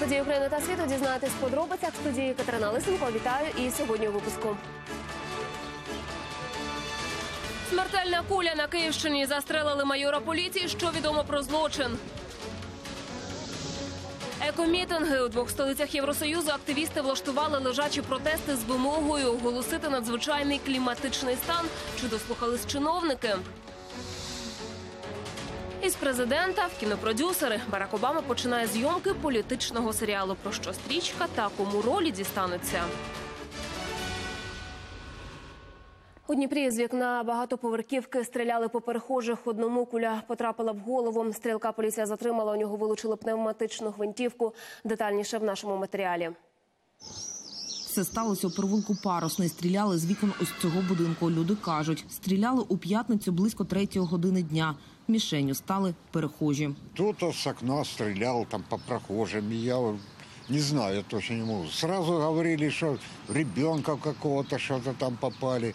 події України та світу дізнаєтесь в подробицях. Студії Катерина Лисенко. Вітаю і сьогодні у випуску. Смертельна куля на Київщині застрелили майора поліції. Що відомо про злочин? Екомітинги у двох столицях Євросоюзу активісти влаштували лежачі протести з вимогою оголосити надзвичайний кліматичний стан. Чи дослухались чиновники? Із президента в кінопродюсери Барак Обама починає зйомки політичного серіалу. Про що стрічка та кому ролі дістануться. У Дніпрі з вікна багатоповерхівки стріляли по перехожих. Одному куля потрапила в голову. Стрілка поліція затримала. У нього вилучили пневматичну гвинтівку. Детальніше в нашому матеріалі. Все сталося у провулку Парусний. Стріляли з вікон ось цього будинку. Люди кажуть, стріляли у п'ятницю близько третьої години дня. Мішенню стали перехожі. Кто-то с окна стрелял там по прохожим. Я не знаю, точно не могу. Сразу говорили, что ребенка какого-то что-то там попали.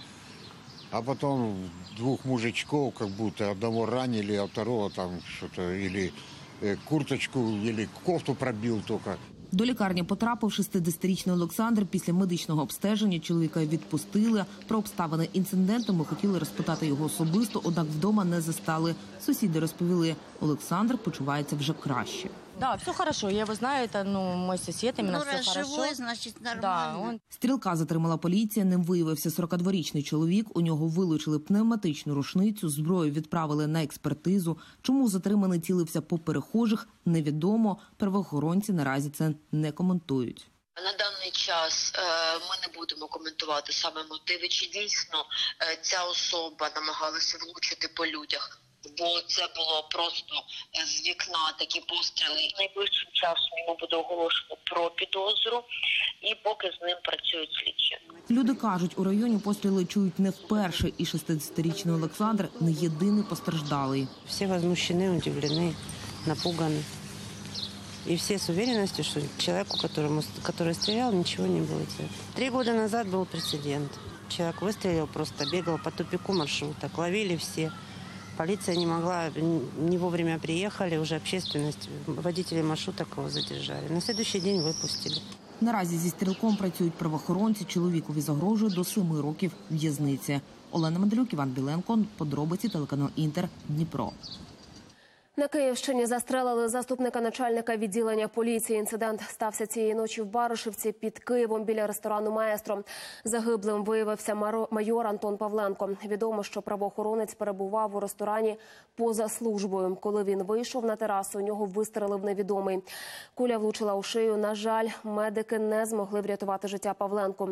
А потом двух мужичков как будто одного ранили, а второго там что-то или э, курточку или кофту пробил только. До лікарні потрапив 60-річний Олександр. Після медичного обстеження чоловіка відпустили. Про обставини інциденту ми хотіли розпитати його особисто, однак вдома не застали. Сусіди розповіли, Олександр почувається вже краще. Да, все хорошо. Я его знаю, это ну, мой сосед, именно Ну, все раз хорошо. живой, значит, Да, нормально. он Стрілка затримала поліція. Ним виявився 42-річний чоловік. У нього вилучили пневматичну рушницю. Зброю відправили на експертизу. Чому затриманий цілився по перехожих, невідомо. Правоохоронці наразі це не коментують. На даний час е, ми не будемо коментувати саме мотиви, чи дійсно е, ця особа намагалася влучити по людях Бо це було просто е, з вікна такі постріли. Найближчим часом йому буде оголошено про підозру, і поки з ним працюють слідчі. Люди кажуть, у районі постріли чують не вперше, і 60-річний Олександр не єдиний постраждалий. Все возмущены, удивлены, напуганы. И все с уверенностью, что человеку, которому, который стрелял, ничего не будет. Три года назад был прецедент. Человек выстрелил, просто бегал по тупику маршруток, ловили все. Полиция не могла, не вовремя приехали, уже общественность, водители маршруток его задержали. На следующий день выпустили. Наразі зі стрілком працюють правоохоронці. Чоловікові загрожує до семи років в'язниці. Олена Мандрюк, Іван Біленко. Подробиці телеканал Інтер. Дніпро. На Київщині застрелили заступника начальника відділення поліції. Інцидент стався цієї ночі в Баришівці під Києвом біля ресторану Маестро. Загиблим виявився майор Антон Павленко. Відомо, що правоохоронець перебував у ресторані поза службою. Коли він вийшов на терасу, у нього вистрелив невідомий. Куля влучила у шию. На жаль, медики не змогли врятувати життя Павленку.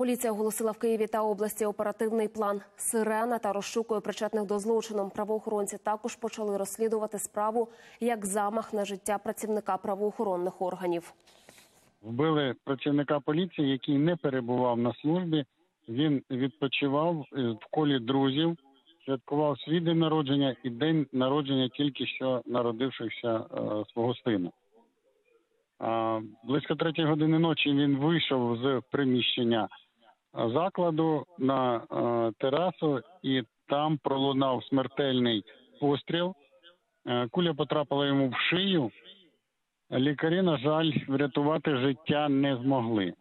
Поліція оголосила в Києві та області оперативний план «Сирена» та розшукує причетних до злочину. Правоохоронці також почали розслідувати справу як замах на життя працівника правоохоронних органів. Вбили працівника поліції, який не перебував на службі. Він відпочивав е, в колі друзів, святкував свій день народження і день народження тільки що народившихся е, свого сина. Близько третьої години ночі він вийшов з приміщення закладу на е, терасу, і там пролунав смертельний постріл. Е, Куля потрапила йому в шию. Лікарі, на жаль, врятувати життя не змогли.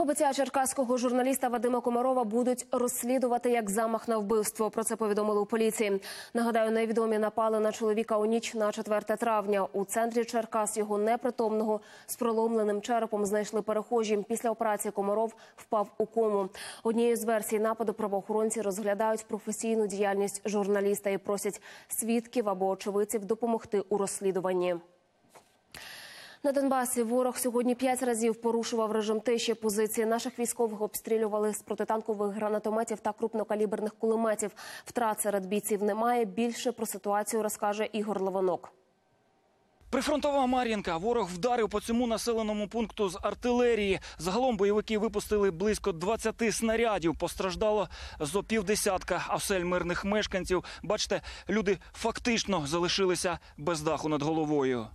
Побиття черкаського журналіста Вадима Комарова будуть розслідувати як замах на вбивство. Про це повідомили у поліції. Нагадаю, невідомі напали на чоловіка у ніч на 4 травня. У центрі Черкас його непритомного з проломленим черепом знайшли перехожі. Після операції Комаров впав у кому. Однією з версій нападу правоохоронці розглядають професійну діяльність журналіста і просять свідків або очевидців допомогти у розслідуванні. На Донбасі ворог сьогодні п'ять разів порушував режим тиші. Позиції наших військових обстрілювали з протитанкових гранатометів та крупнокаліберних кулеметів. Втрат серед бійців немає. Більше про ситуацію розкаже Ігор Левонок. Прифронтова Мар'їнка. Ворог вдарив по цьому населеному пункту з артилерії. Загалом бойовики випустили близько 20 снарядів. Постраждало зо півдесятка осель мирних мешканців. Бачите, люди фактично залишилися без даху над головою.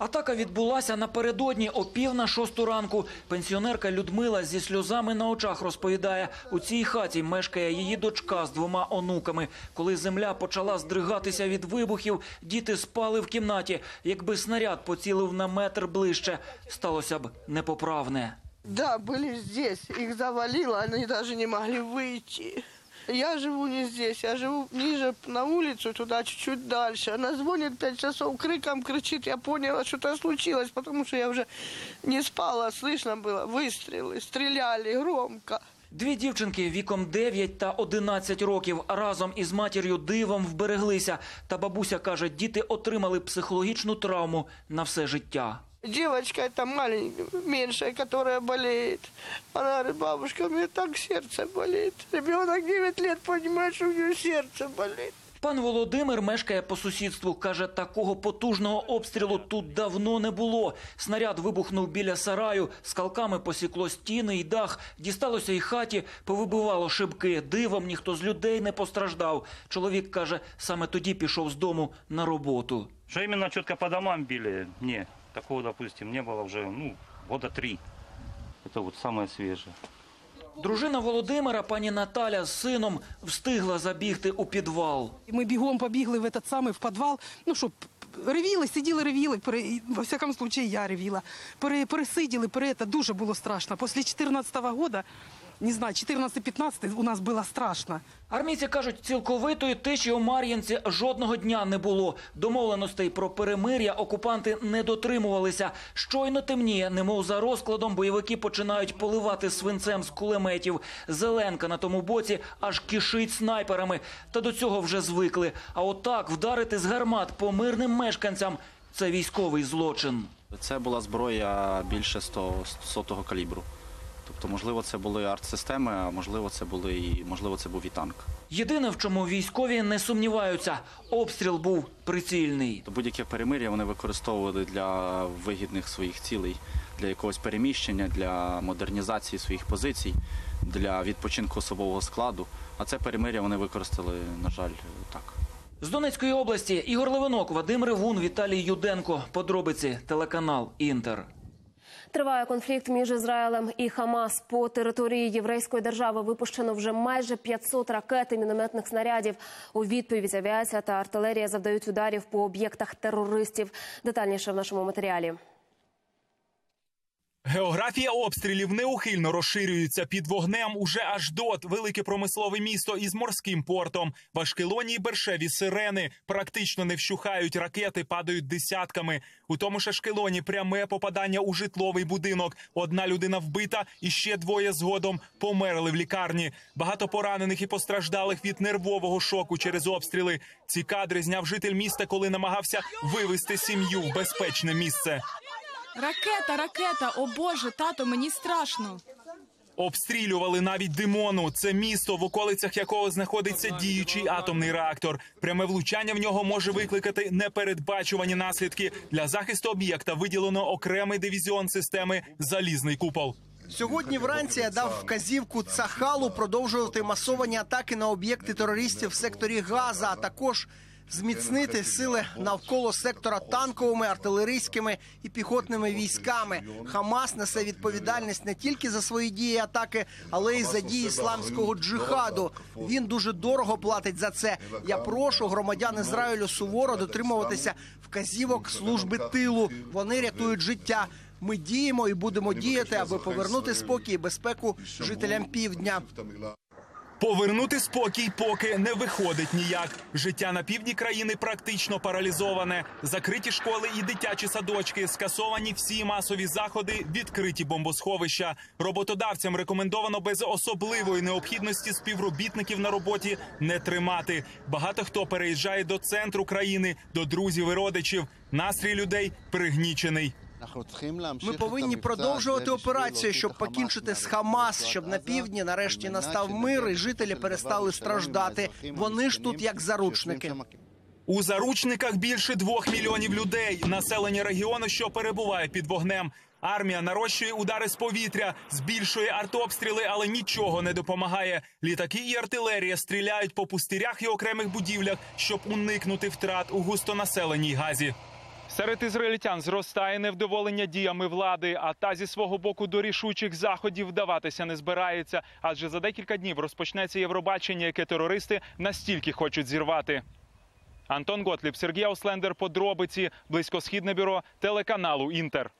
Атака відбулася напередодні о пів на шосту ранку. Пенсіонерка Людмила зі сльозами на очах розповідає, у цій хаті мешкає її дочка з двома онуками. Коли земля почала здригатися від вибухів, діти спали в кімнаті. Якби снаряд поцілив на метр ближче, сталося б непоправне. Да, были здесь. Их завалило, они даже не могли выйти. Я живу не здесь, я живу ниже на улицу, туда чуть-чуть дальше. Она звонит пять часов, криком кричит. Я поняла, что-то случилось, потому что я уже не спала, слышно было выстрелы, стреляли громко. Дві дівчинки віком 9 та 11 років разом із матір'ю дивом вбереглися. Та бабуся каже, діти отримали психологічну травму на все життя. Девочка эта маленькая, меньшая, которая болеет. Она говорит, бабушка, у меня так сердце болит. Ребенок 9 лет понимает, что у нее сердце болит. Пан Володимир мешкає по сусідству. Каже, такого потужного обстрілу тут давно не було. Снаряд вибухнув біля сараю, скалками посікло стіни й дах. Дісталося й хаті, повибивало шибки. Дивом ніхто з людей не постраждав. Чоловік каже, саме тоді пішов з дому на роботу. Что именно четко по домам били, не, такого, допустим, не было уже, ну, года три. Это вот самое свежее. Дружина Володимира, пані Наталя, з сином встигла забігти у підвал. І Ми бігом побігли в этот самий в підвал. Ну щоб ревіли, сиділи, ревіли. Пере, і, во всякому случае, я ревіла. Пере, пересиділи, пере, це дуже було страшно. Після 14-го года, не знаю, 14-15 у нас було страшно. Армійці кажуть, цілковитої тиші у Мар'їнці жодного дня не було. Домовленостей про перемир'я окупанти не дотримувалися. Щойно темніє, немов за розкладом, бойовики починають поливати свинцем з кулеметів. Зеленка на тому боці аж кишить снайперами. Та до цього вже звикли. А отак вдарити з гармат по мирним мешканцям – це військовий злочин. Це була зброя більше 100, 100-го калібру. Тобто, можливо, це були арт-системи, а можливо, це були і можливо, це був і танк. Єдине, в чому військові не сумніваються – обстріл був прицільний. Будь-яке перемир'я вони використовували для вигідних своїх цілей, для якогось переміщення, для модернізації своїх позицій, для відпочинку особового складу. А це перемир'я вони використали, на жаль, так. З Донецької області Ігор Левинок, Вадим Ревун, Віталій Юденко. Подробиці телеканал Інтер. Триває конфлікт між Ізраїлем і Хамас. По території єврейської держави випущено вже майже 500 ракет і мінометних снарядів. У відповідь авіація та артилерія завдають ударів по об'єктах терористів. Детальніше в нашому матеріалі. Географія обстрілів неухильно розширюється під вогнем. Уже Аждот, велике промислове місто із морським портом. В Ашкелоні Бершеві сирени практично не вщухають. Ракети падають десятками. У тому ж Ашкелоні пряме попадання у житловий будинок. Одна людина вбита, і ще двоє згодом померли в лікарні. Багато поранених і постраждалих від нервового шоку через обстріли. Ці кадри зняв житель міста, коли намагався вивезти сім'ю в безпечне місце. Ракета, ракета, о Боже, тато, мені страшно. Обстрілювали навіть Димону. Це місто, в околицях якого знаходиться діючий атомний реактор. Пряме влучання в нього може викликати непередбачувані наслідки. Для захисту об'єкта виділено окремий дивізіон системи Залізний купол. Сьогодні вранці я дав вказівку Цахалу продовжувати масовані атаки на об'єкти терористів в секторі Газа, а також зміцнити сили навколо сектора танковими, артилерійськими і піхотними військами. Хамас несе відповідальність не тільки за свої дії атаки, але й за дії ісламського джихаду. Він дуже дорого платить за це. Я прошу громадян Ізраїлю суворо дотримуватися вказівок служби тилу. Вони рятують життя. Ми діємо і будемо діяти, аби повернути спокій і безпеку жителям півдня. Повернути спокій поки не виходить ніяк. Життя на півдні країни практично паралізоване. Закриті школи і дитячі садочки, скасовані всі масові заходи, відкриті бомбосховища. Роботодавцям рекомендовано без особливої необхідності співробітників на роботі не тримати. Багато хто переїжджає до центру країни, до друзів і родичів. Настрій людей пригнічений. Ми повинні продовжувати операцію, щоб покінчити з Хамас, щоб на півдні нарешті настав мир і жителі перестали страждати. Вони ж тут як заручники. У заручниках більше двох мільйонів людей. Населення регіону, що перебуває під вогнем. Армія нарощує удари з повітря, збільшує артобстріли, але нічого не допомагає. Літаки і артилерія стріляють по пустирях і окремих будівлях, щоб уникнути втрат у густонаселеній газі. Серед ізраїльтян зростає невдоволення діями влади, а та зі свого боку до рішучих заходів вдаватися не збирається. Адже за декілька днів розпочнеться Євробачення, яке терористи настільки хочуть зірвати. Антон Готліб, Сергій Ослендер, подробиці, близькосхідне бюро телеканалу Інтер.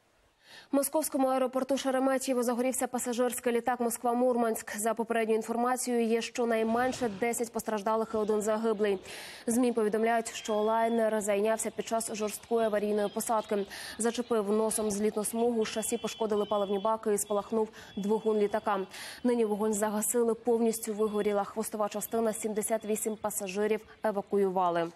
В московському аеропорту Шереметьєво загорівся пасажирський літак Москва-Мурманськ. За попередньою інформацією, є щонайменше 10 постраждалих і один загиблий. Змі повідомляють, що лайнер зайнявся під час жорсткої аварійної посадки. Зачепив носом злітну смугу, шасі пошкодили паливні баки і спалахнув двигун літака. Нині вогонь загасили, повністю вигоріла хвостова частина. 78 пасажирів евакуювали.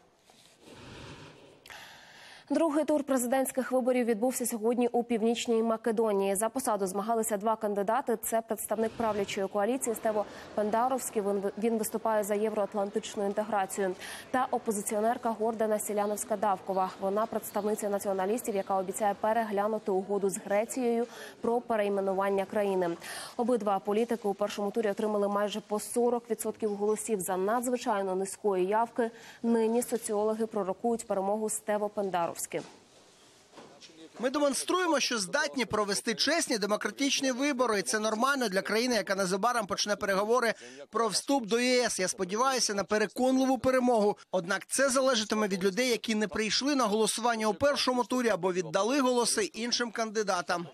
Другий тур президентських виборів відбувся сьогодні у північній Македонії. За посаду змагалися два кандидати. Це представник правлячої коаліції Стево Пендаровський. Він, виступає за євроатлантичну інтеграцію. Та опозиціонерка Гордана Сіляновська Давкова. Вона представниця націоналістів, яка обіцяє переглянути угоду з Грецією про перейменування країни. Обидва політики у першому турі отримали майже по 40% голосів за надзвичайно низької явки. Нині соціологи пророкують перемогу Стево Пендаровський. Ми демонструємо, що здатні провести чесні демократичні вибори. І це нормально для країни, яка незабаром почне переговори про вступ до ЄС. Я сподіваюся на переконливу перемогу. Однак це залежатиме від людей, які не прийшли на голосування у першому турі або віддали голоси іншим кандидатам.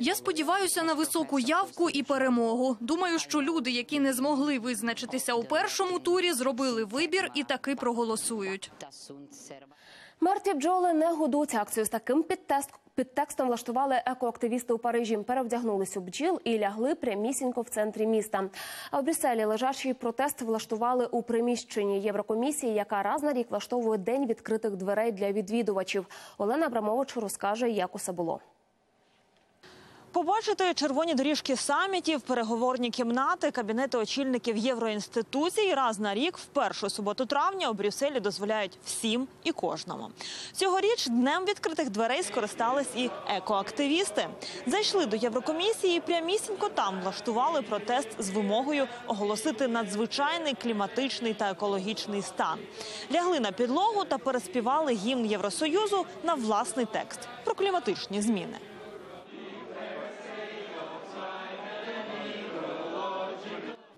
Я сподіваюся на високу явку і перемогу. Думаю, що люди, які не змогли визначитися у першому турі, зробили вибір і таки проголосують. Мертві бджоли не гудуть. Акцію з таким підтест- підтекстом влаштували екоактивісти у Парижі. Перевдягнулись у бджіл і лягли прямісінько в центрі міста. А в Брюсселі лежачий протест влаштували у приміщенні Єврокомісії, яка раз на рік влаштовує день відкритих дверей для відвідувачів. Олена Абрамович розкаже, як усе було. Побачити червоні доріжки самітів, переговорні кімнати, кабінети очільників євроінституцій раз на рік в першу суботу травня у Брюсселі дозволяють всім і кожному. Цьогоріч днем відкритих дверей скористались і екоактивісти. Зайшли до Єврокомісії і прямісінько там влаштували протест з вимогою оголосити надзвичайний кліматичний та екологічний стан. Лягли на підлогу та переспівали гімн Євросоюзу на власний текст про кліматичні зміни.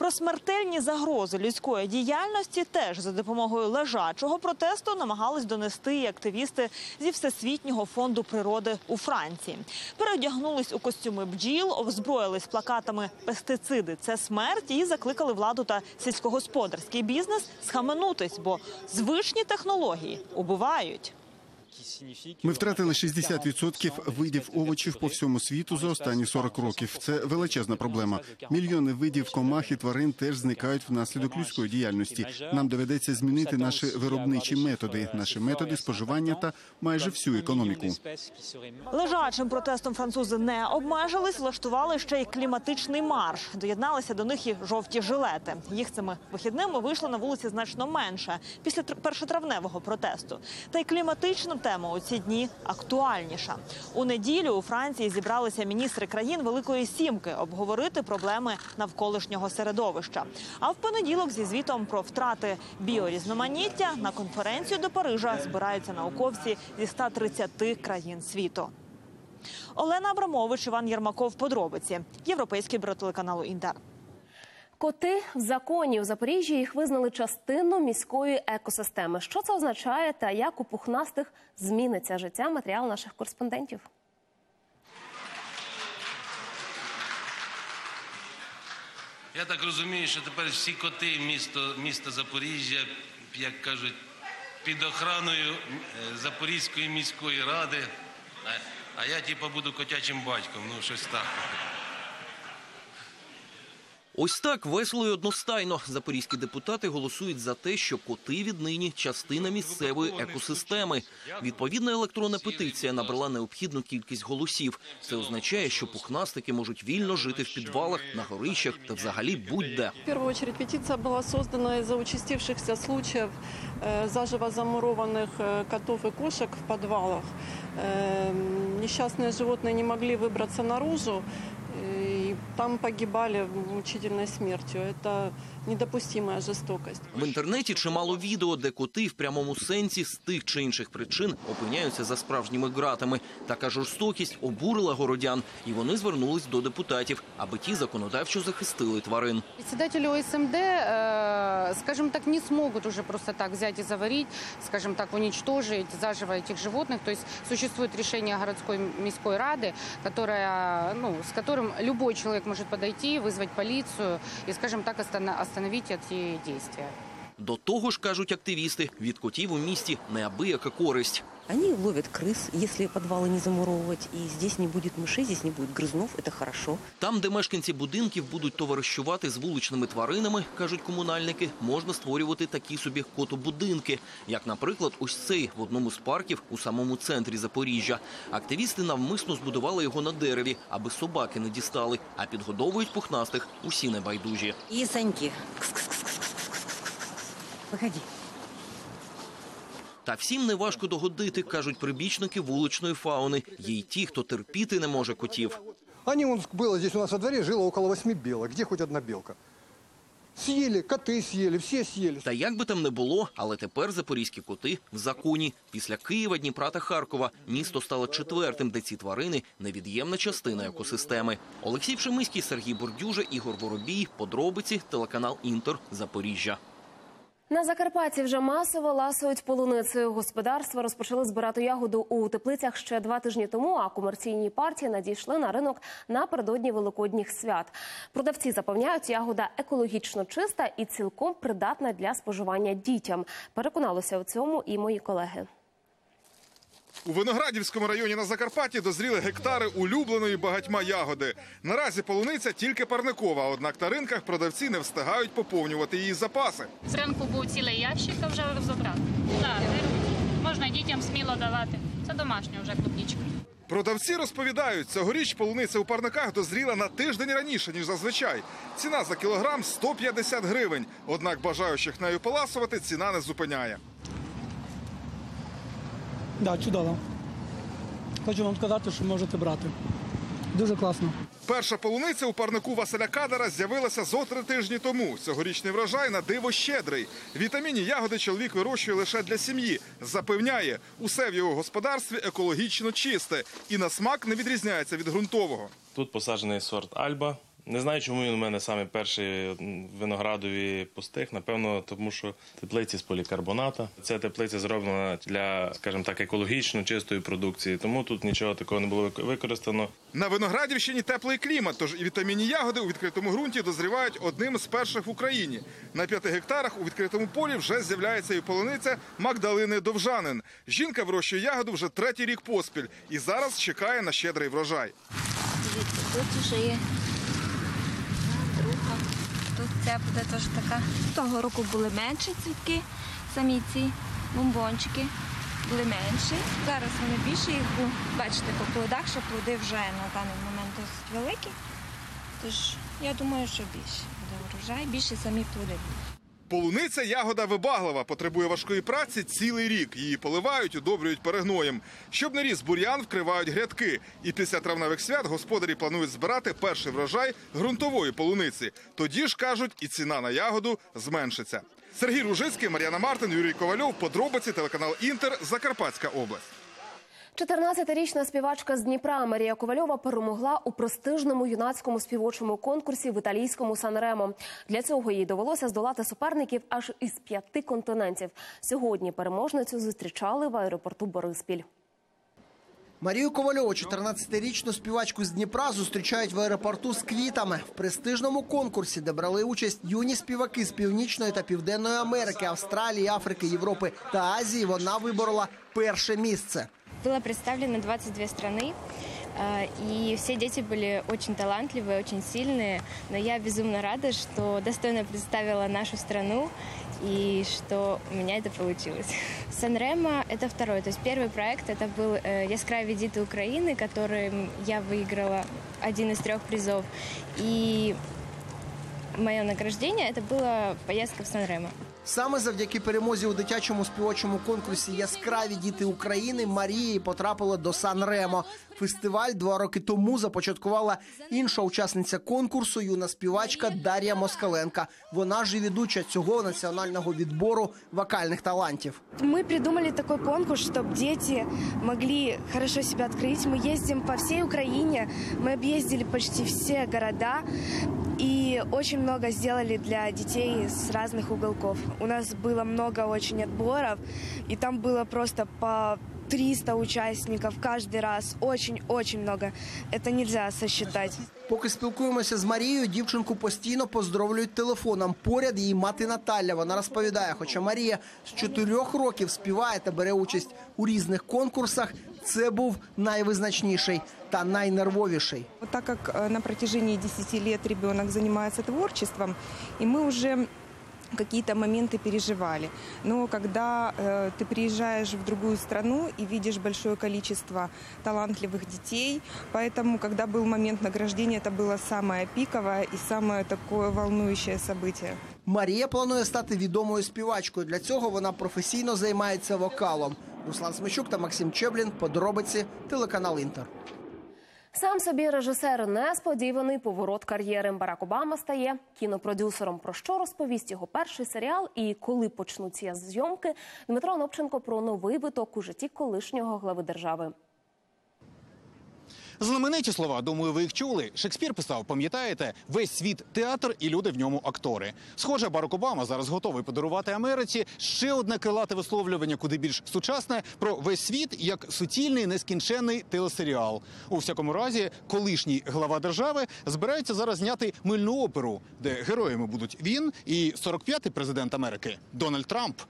Про смертельні загрози людської діяльності теж за допомогою лежачого протесту намагались донести і активісти зі всесвітнього фонду природи у Франції. Переодягнулись у костюми бджіл, озброїлись плакатами Пестициди це смерть і закликали владу та сільськогосподарський бізнес схаменутись, бо звичні технології убивають. Ми втратили 60% видів овочів по всьому світу за останні 40 років. Це величезна проблема. Мільйони видів комах і тварин теж зникають внаслідок людської діяльності. Нам доведеться змінити наші виробничі методи, наші методи споживання та майже всю економіку. Лежачим протестом французи не обмежились, влаштували ще й кліматичний марш. Доєдналися до них і жовті жилети. Їх цими вихідними вийшло на вулиці значно менше після тр- першотравневого протесту. Та й кліматична тема у ці дні актуальніша. У неділю у Франції зібралися міністри країн Великої Сімки обговорити проблеми навколишнього середовища. А в понеділок зі звітом про втрати біорізноманіття на конференцію до Парижа збираються науковці зі 130 країн світу. Олена Абрамович, Іван Єрмаков. Подробиці. Європейський бюро телеканалу Інтер. Коти в законі у Запоріжжі їх визнали частиною міської екосистеми. Що це означає та як у пухнастих зміниться життя? Матеріал наших кореспондентів. Я так розумію, що тепер всі коти місто, міста Запоріжжя, як кажуть, під охраною е, Запорізької міської ради. А, я типу буду котячим батьком, ну щось так. Ось так весело і одностайно запорізькі депутати голосують за те, що коти віднині частина місцевої екосистеми. Відповідна електронна петиція набрала необхідну кількість голосів. Це означає, що пухнастики можуть вільно жити в підвалах, на горищах та взагалі будь-де. В первую очередь петиция была создана из-за участившихся случаев э, заживо замурованных э, котов и кошек в подвалах. Э, несчастные животные не могли выбраться наружу. И там погибали мучительной смертью. Это недопустимая жестокость. В інтернеті чимало відео, де коти в прямому сенсі з тих чи інших причин опиняються за справжніми ґратами. Така жорстокість обурила городян, і вони звернулись до депутатів, аби ті законодавчо захистили тварин. Председатели ОСМД, э, скажем так, не смогут уже просто так взять и заварить, скажем так, уничтожить заживо этих животных. То есть существует решение городской міської рады, которая, ну, с которым любой человек может подойти, вызвать полицию и, скажем так, остановить эти действия. До того ж, кажуть активісти, від котів у місті неабияка користь. Они ловят крыс, если подвалы не замуровывать, и здесь не будет мышей, здесь не будет грызунов, это хорошо. Там, де мешканці будинків будуть товаришувати з вуличними тваринами, кажуть комунальники, можна створювати такі собі котобудинки, як, наприклад, ось цей в одному з парків у самому центрі Запоріжжя. Активісти навмисно збудували його на дереві, аби собаки не дістали, а підгодовують пухнастих усі небайдужі. И Саньки. Выходи. Та всім неважко догодити, кажуть прибічники вуличної фауни. Є й ті, хто терпіти не може котів. Они, вон, было здесь у нас во дворе, жило около восьми белок. Где хоть одна белка? Съели, коты съели, все съели. Та як би там не було, але тепер запорізькі коти в законі. Після Києва, Дніпра та Харкова місто стало четвертим, де ці тварини невід'ємна частина екосистеми. Олексій Пшемиський, Сергій Бордюжа, Ігор Воробій. Подробиці, телеканал Інтер, Запоріжжя. На Закарпатті вже масово ласують полуницею. Господарства розпочали збирати ягоду у теплицях ще два тижні тому. А комерційні партії надійшли на ринок напередодні великодніх свят. Продавці запевняють, ягода екологічно чиста і цілком придатна для споживання дітям. Переконалися у цьому і мої колеги. У Виноградівському районі на Закарпатті дозріли гектари улюбленої багатьма ягоди. Наразі полуниця тільки парникова, однак на ринках продавці не встигають поповнювати її запаси. Зранку був цілий ящик, а вже розібрати. Так. Можна дітям сміло давати. Це домашня вже клубнічка. Продавці розповідають, цьогоріч полуниця у парниках дозріла на тиждень раніше, ніж зазвичай. Ціна за кілограм 150 гривень. Однак бажаючих нею поласувати ціна не зупиняє. Да, чудово. Хочу вам сказати, що можете брати. Дуже класно. Перша полуниця у парнику Василя Кадара з'явилася зо три тижні тому. Цьогорічний врожай на диво щедрий. Вітамінні ягоди чоловік вирощує лише для сім'ї. Запевняє, усе в його господарстві екологічно чисте і на смак не відрізняється від ґрунтового. Тут посаджений сорт Альба. Не знаю, чому він у мене саме перший виноградові пустих. Напевно, тому що теплиці з полікарбоната. Ця теплиця зроблена для, скажімо так, екологічно чистої продукції. Тому тут нічого такого не було використано. На Виноградівщині теплий клімат, тож і вітамінні ягоди у відкритому ґрунті дозрівають одним з перших в Україні. На п'яти гектарах у відкритому полі вже з'являється і полуниця Магдалини Довжанин. Жінка вирощує ягоду вже третій рік поспіль і зараз чекає на щедрий врожай. Дивіться, тут вже є ця буде теж така. Того року були менші цвітки, самі ці бомбончики були менші. Зараз вони більше їх бачите по плодах, що плоди вже на даний момент досить великі. Тож я думаю, що більше буде врожай, більше самі плоди будуть. Полуниця ягода вибаглива, потребує важкої праці цілий рік. Її поливають, удобрюють перегноєм. Щоб не ріс бур'ян, вкривають грядки. І після травневих свят господарі планують збирати перший врожай ґрунтової полуниці. Тоді ж кажуть, і ціна на ягоду зменшиться. Сергій Ружицький, Мар'яна Мартин, Юрій Ковальов. Подробиці телеканал Інтер, Закарпатська область. 14-річна співачка з Дніпра Марія Ковальова перемогла у престижному юнацькому співочому конкурсі в італійському Санремо. Для цього їй довелося здолати суперників аж із п'яти континентів. Сьогодні переможницю зустрічали в аеропорту Бориспіль. Марію Ковальову, 14-річну співачку з Дніпра, зустрічають в аеропорту з квітами в престижному конкурсі, де брали участь юні співаки з північної та південної Америки, Австралії, Африки, Європи та Азії. Вона виборола перше місце. Было представлено 22 страны, э, и все дети были очень талантливые, очень сильные. Но я безумно рада, что достойно представила нашу страну и что у меня это получилось. Санремо — это второй. То есть первый проект — это был э, «Яскраві діти Украины», которым я выиграла один из трех призов. И мое награждение, это была поездка в Сан-Ремо. Саме завдяки перемозі у дитячому співочому конкурсі Яскраві діти України Марії потрапили до Сан-Ремо. Фестиваль два роки тому започаткувала інша учасниця конкурсу, юна співачка Дар'я Москаленка. Вона ж і ведуча цього національного відбору вокальних талантів. Мы придумали такой конкурс, чтобы дети могли хорошо себя открыть. Мы ездим по всей Украине, мы объездили почти все города и очень много сделали для детей с разных уголков. У нас было много очень отборов, и там было просто по 300 участников каждый раз. Очень-очень много. Это нельзя сосчитать. Поки спілкуємося з Марією, дівчинку постійно поздоровлюють телефоном. Поряд її мати Наталя. Вона розповідає, хоча Марія з чотирьох років співає та бере участь у різних конкурсах. Це був найвизначніший та найнервовіший. Вот так как э, на протяжении 10 лет ребенок занимается творчеством, и мы уже какие-то моменты переживали. Но когда э, ты приезжаешь в другую страну и видишь большое количество талантливых детей, поэтому, когда был момент награждения, это было самое пиковое и самое такое волнующее событие. Марія планує стати відомою співачкою. Для цього вона професійно займається вокалом. Руслан Смещук та Максим Чеблін. Подробиці телеканал Інтер. Сам собі режисер несподіваний поворот кар'єри. Барак Обама стає кінопродюсером. Про що розповість його перший серіал і коли почнуться зйомки? Дмитро Нопченко про новий виток у житті колишнього глави держави. Знамениті слова, думаю, ви їх чули. Шекспір писав, пам'ятаєте, весь світ театр і люди в ньому актори. Схоже, Барак Обама зараз готовий подарувати Америці ще одне крилате висловлювання, куди більш сучасне про весь світ як суцільний нескінченний телесеріал. У всякому разі, колишній глава держави збирається зараз зняти мильну оперу, де героями будуть він і 45-й президент Америки Дональд Трамп.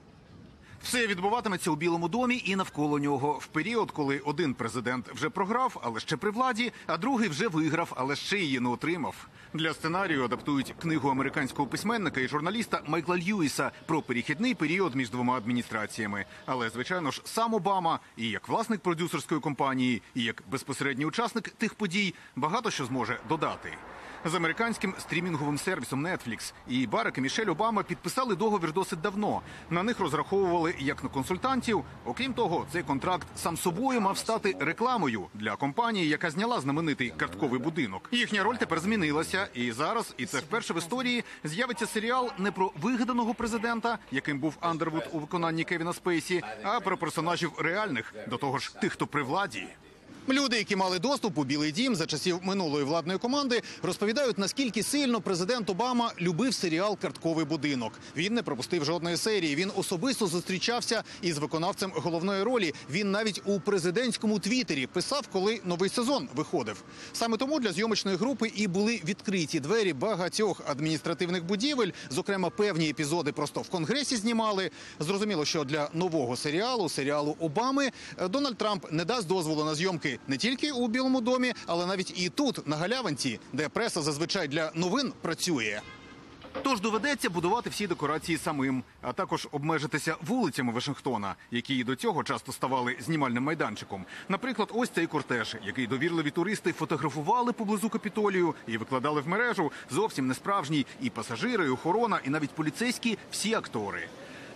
Все відбуватиметься у Білому домі і навколо нього в період, коли один президент вже програв, але ще при владі, а другий вже виграв, але ще її не отримав. Для сценарію адаптують книгу американського письменника і журналіста Майкла Льюіса про перехідний період між двома адміністраціями. Але звичайно ж, сам Обама і як власник продюсерської компанії, і як безпосередній учасник тих подій багато що зможе додати. З американським стрімінговим сервісом Netflix і Барак і Мішель Обама підписали договір досить давно. На них розраховували як на консультантів. Окрім того, цей контракт сам собою мав стати рекламою для компанії, яка зняла знаменитий картковий будинок. Їхня роль тепер змінилася, і зараз, і це вперше в історії, з'явиться серіал не про вигаданого президента, яким був Андервуд у виконанні Кевіна Спейсі, а про персонажів реальних, до того ж, тих, хто при владі. Люди, які мали доступ у Білий Дім за часів минулої владної команди, розповідають, наскільки сильно президент Обама любив серіал Картковий будинок. Він не пропустив жодної серії. Він особисто зустрічався із виконавцем головної ролі. Він навіть у президентському твіттері писав, коли новий сезон виходив. Саме тому для зйомочної групи і були відкриті двері багатьох адміністративних будівель. Зокрема, певні епізоди просто в конгресі знімали. Зрозуміло, що для нового серіалу, серіалу Обами, е, Дональд Трамп не дасть дозволу на зйомки не тільки у Білому домі, але навіть і тут, на галявинці, де преса зазвичай для новин працює. Тож доведеться будувати всі декорації самим, а також обмежитися вулицями Вашингтона, які і до цього часто ставали знімальним майданчиком. Наприклад, ось цей кортеж, який довірливі туристи фотографували поблизу капітолію і викладали в мережу. Зовсім не справжній. І пасажири, і охорона, і навіть поліцейські всі актори.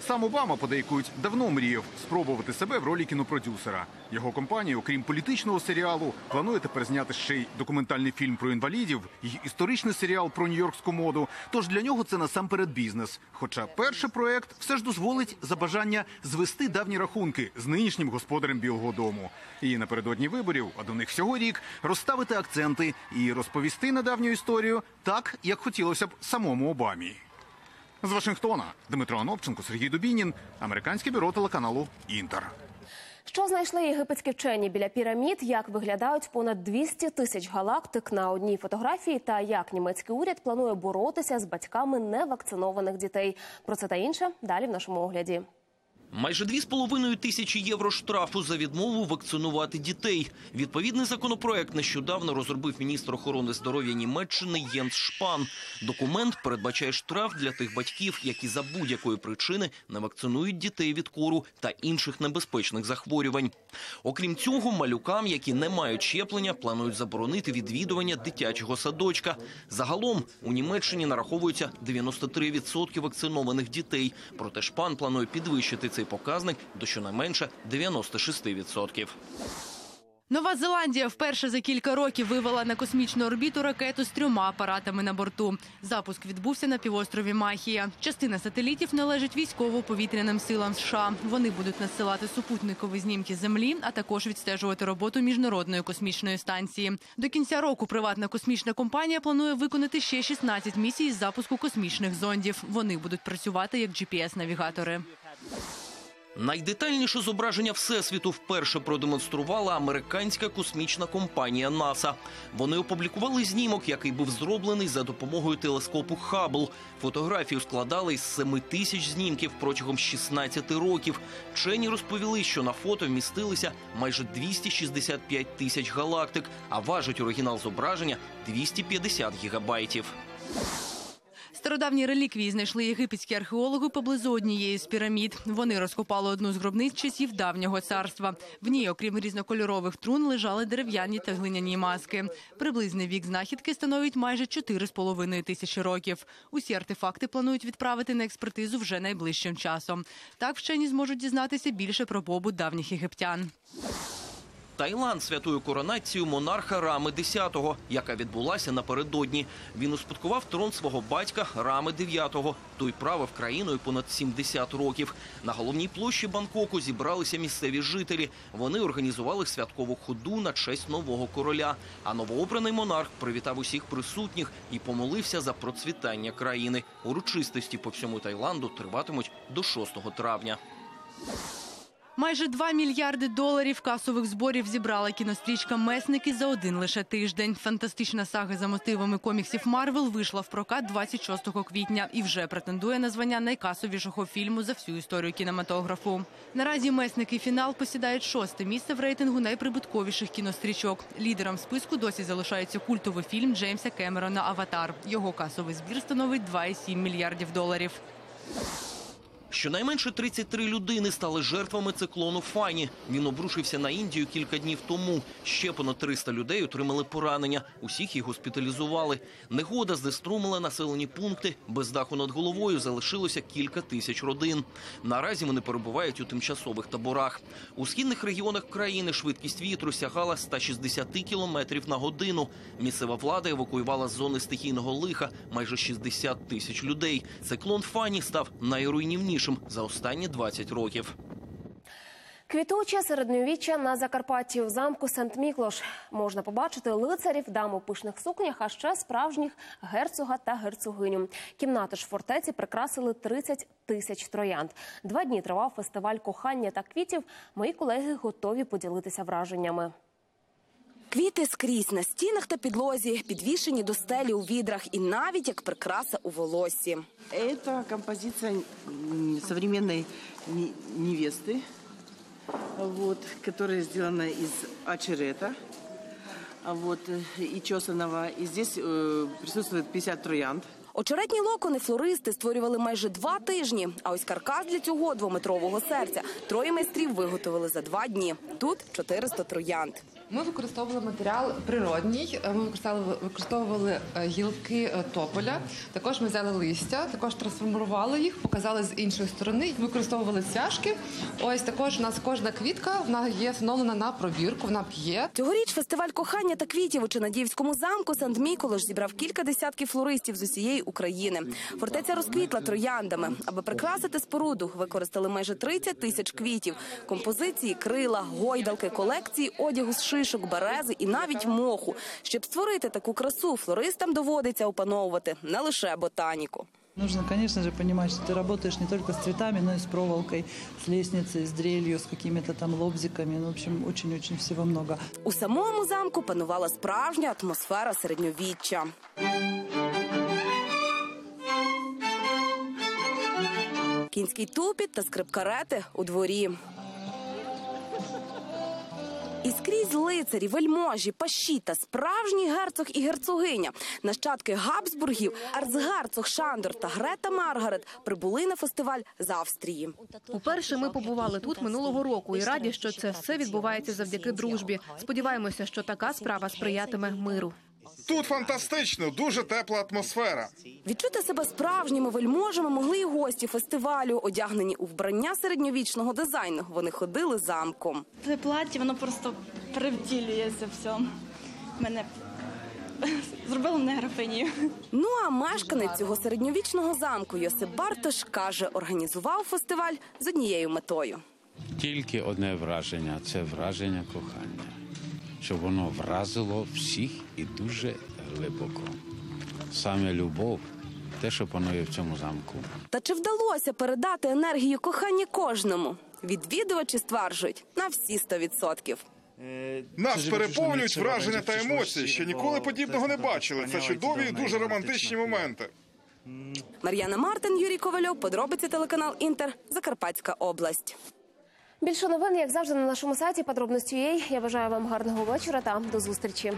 Сам Обама, подейкують, давно мріяв спробувати себе в ролі кінопродюсера. Його компанія, окрім політичного серіалу, планує тепер зняти ще й документальний фільм про інвалідів і історичний серіал про нью-йоркську моду. Тож для нього це насамперед бізнес. Хоча перший проект все ж дозволить за бажання звести давні рахунки з нинішнім господарем Білого Дому. І напередодні виборів, а до них всього рік, розставити акценти і розповісти недавню історію так, як хотілося б самому Обамі. З Вашингтона Дмитро Анопченко, Сергій Дубінін, американське бюро телеканалу Інтер. Що знайшли єгипетські вчені біля пірамід? Як виглядають понад 200 тисяч галактик на одній фотографії? Та як німецький уряд планує боротися з батьками невакцинованих дітей? Про це та інше далі в нашому огляді. Майже 2,5 тисячі євро штрафу за відмову вакцинувати дітей. Відповідний законопроект нещодавно розробив міністр охорони здоров'я Німеччини Єнс Шпан. Документ передбачає штраф для тих батьків, які за будь-якої причини не вакцинують дітей від кору та інших небезпечних захворювань. Окрім цього, малюкам, які не мають щеплення, планують заборонити відвідування дитячого садочка. Загалом у Німеччині нараховується 93% вакцинованих дітей. Проте Шпан планує підвищити цей показник до щонайменше 96%. Нова Зеландія вперше за кілька років вивела на космічну орбіту ракету з трьома апаратами на борту. Запуск відбувся на півострові Махія. Частина сателітів належить військово-повітряним силам США. Вони будуть надсилати супутникові знімки землі, а також відстежувати роботу міжнародної космічної станції. До кінця року приватна космічна компанія планує виконати ще 16 місій з запуску космічних зондів. Вони будуть працювати як GPS-навігатори. Найдетальніше зображення всесвіту вперше продемонструвала американська космічна компанія НАСА. Вони опублікували знімок, який був зроблений за допомогою телескопу Хаббл. Фотографію складали із 7 тисяч знімків протягом 16 років. Вчені розповіли, що на фото вмістилися майже 265 тисяч галактик, а важить оригінал зображення 250 гігабайтів. Стародавні реліквії знайшли єгипетські археологи поблизу однієї з пірамід. Вони розкопали одну з гробниць часів давнього царства. В ній, окрім різнокольорових трун, лежали дерев'яні та глиняні маски. Приблизний вік знахідки становить майже 4,5 тисячі років. Усі артефакти планують відправити на експертизу вже найближчим часом. Так вчені зможуть дізнатися більше про побут давніх єгиптян. Таїланд святує коронацію монарха Рами X, яка відбулася напередодні. Він успадкував трон свого батька Рами IX. Той правив країною понад 70 років. На головній площі Бангкоку зібралися місцеві жителі. Вони організували святкову ходу на честь нового короля. А новообраний монарх привітав усіх присутніх і помолився за процвітання країни. Урочистості по всьому Таїланду триватимуть до 6 травня. Майже 2 мільярди доларів касових зборів зібрала кінострічка Месники за один лише тиждень. Фантастична сага за мотивами коміксів Марвел вийшла в прокат 26 квітня і вже претендує на звання найкасовішого фільму за всю історію кінематографу. Наразі месники фінал посідають шосте місце в рейтингу найприбутковіших кінострічок. Лідером списку досі залишається культовий фільм Джеймса Кемерона Аватар. Його касовий збір становить 2,7 мільярдів доларів. Щонайменше 33 людини стали жертвами циклону Фані. Він обрушився на Індію кілька днів тому. Ще понад 300 людей отримали поранення. Усіх їх госпіталізували. Негода знеструмила населені пункти. Без даху над головою залишилося кілька тисяч родин. Наразі вони перебувають у тимчасових таборах. У східних регіонах країни швидкість вітру сягала 160 кілометрів на годину. Місцева влада евакуювала з зони стихійного лиха майже 60 тисяч людей. Циклон Фані став найруйнівнішим за останні 20 років. Квітуче середньовіччя на Закарпатті в замку Сент-Міклош можна побачити лицарів, дам у пишних сукнях, а ще справжніх герцога та герцогиню. Кімнати ж фортеці прикрасили 30 тисяч троянд. Два дні тривав фестиваль кохання та квітів. Мої колеги готові поділитися враженнями. Квіти скрізь на стінах та підлозі, підвішені до стелі у відрах і навіть як прикраса у волоссі. Это композиция м, современной не- невесты, вот, которая сделана из очерета а вот, э, и чесаного. И здесь э, присутствует 50 троянд. Очеретні локони флористи створювали майже два тижні. А ось каркас для цього двометрового серця троє майстрів виготовили за два дні. Тут 400 троянд. Ми використовували матеріал природній. Ми використовували, використовували е, гілки е, тополя. Також ми взяли листя, також трансформували їх, показали з іншої сторони. Використовували цяжки. Ось також у нас кожна квітка вона є встановлена на пробірку. Вона п'є. Цьогоріч фестиваль кохання та квітів у Чинадіївському замку Сент-Міколош зібрав кілька десятків флористів з усієї України. Фортеця розквітла трояндами. Аби прикрасити споруду, використали майже 30 тисяч квітів, композиції, крила, гойдалки, колекції одягу з шишок, берези і навіть моху. Щоб створити таку красу, флористам доводиться опановувати не лише ботаніку. Нужно, конечно же, понимать, что ты работаешь не только с цветами, но и с проволокой, с лестницей, с дрелью, с какими-то там лобзиками. Ну, в общем, очень-очень всего много. У самому замку панувала справжня атмосфера середньовіччя. кінський тупіт та скрипкарети у дворі. І скрізь лицарі, вельможі, пащі та справжній герцог і герцогиня, нащадки Габсбургів, арцгерцог Шандор та Грета Маргарет прибули на фестиваль з Австрії. Уперше ми побували тут минулого року і раді, що це все відбувається завдяки дружбі. Сподіваємося, що така справа сприятиме миру. Тут фантастично, дуже тепла атмосфера. Відчути себе справжніми вельможами могли і гості фестивалю, одягнені у вбрання середньовічного дизайну. Вони ходили замком. Це плаття, воно просто перевтілюється все. Мене зробило мене графинію. Ну а мешканець цього середньовічного замку Йосип Бартош каже, організував фестиваль з однією метою. Тільки одне враження це враження кохання, щоб воно вразило всіх і дуже глибоко. Саме любов, те, що панує в цьому замку. Та чи вдалося передати енергію кохання кожному? Відвідувачі стверджують на всі 100%. Нас переповнюють враження та емоції. Ще ніколи подібного не бачили. Це чудові і дуже романтичні моменти. Мар'яна Мартин, Юрій Ковальов, подробиці телеканал Інтер, Закарпатська область. Більше новин, як завжди, на нашому сайті Подробності є. Я бажаю вам гарного вечора та до зустрічі.